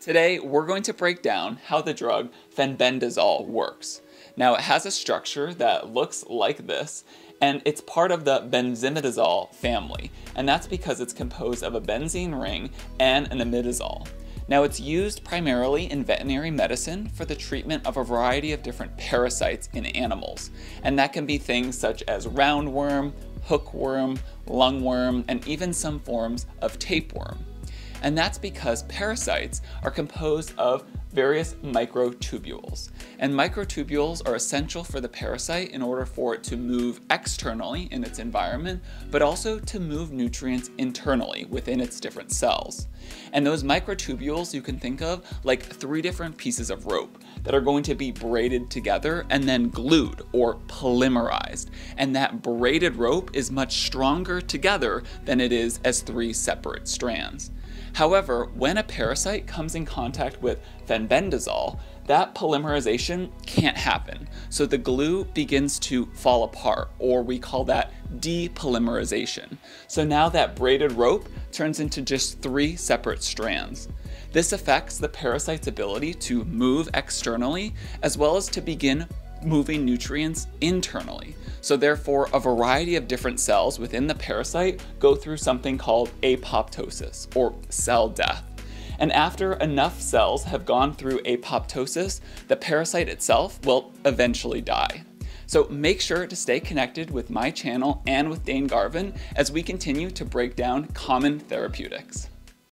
Today, we're going to break down how the drug fenbendazole works. Now, it has a structure that looks like this, and it's part of the benzimidazole family, and that's because it's composed of a benzene ring and an imidazole. Now, it's used primarily in veterinary medicine for the treatment of a variety of different parasites in animals, and that can be things such as roundworm, hookworm, lungworm, and even some forms of tapeworm. And that's because parasites are composed of various microtubules. And microtubules are essential for the parasite in order for it to move externally in its environment, but also to move nutrients internally within its different cells. And those microtubules you can think of like three different pieces of rope that are going to be braided together and then glued or polymerized. And that braided rope is much stronger together than it is as three separate strands. However, when a parasite comes in contact with fenbendazole, that polymerization can't happen. So the glue begins to fall apart, or we call that depolymerization. So now that braided rope turns into just three separate strands. This affects the parasite's ability to move externally, as well as to begin moving nutrients internally. So therefore, a variety of different cells within the parasite go through something called apoptosis, or cell death. And after enough cells have gone through apoptosis, the parasite itself will eventually die. So make sure to stay connected with my channel and with Dane Garvin as we continue to break down common therapeutics.